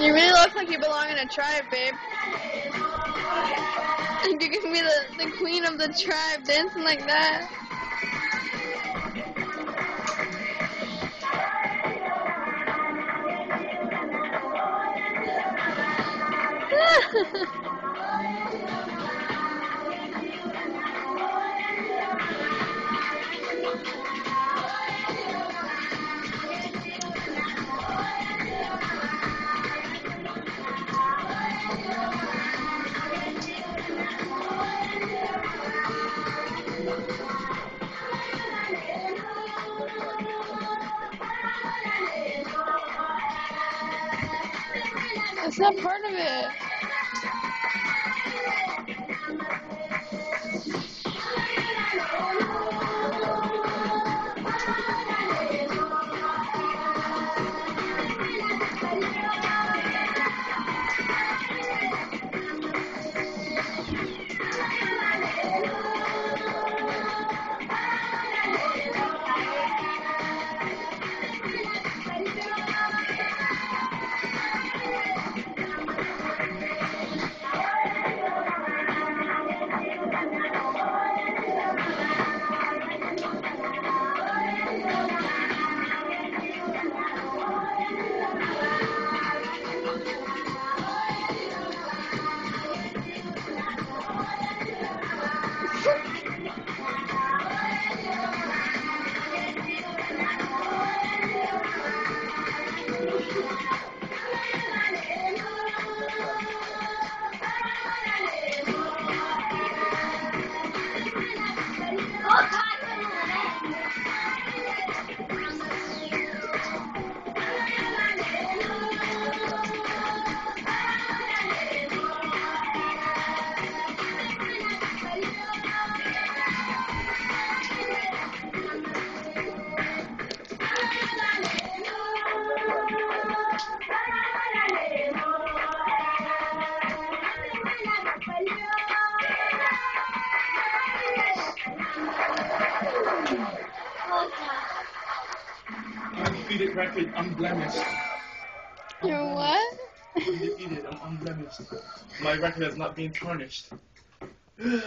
You really look like you belong in a tribe, babe. And you can be the, the queen of the tribe dancing like that. That's not part of it. it unblemished. You're what? Undefeated. I'm unblemished. My record has not been tarnished. now,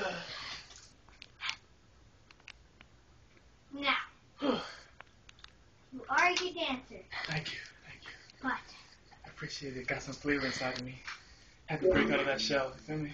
you are a good dancer. Thank you, thank you. But I appreciate it. Got some flavor inside of me. Had to break out of that shell. You feel me?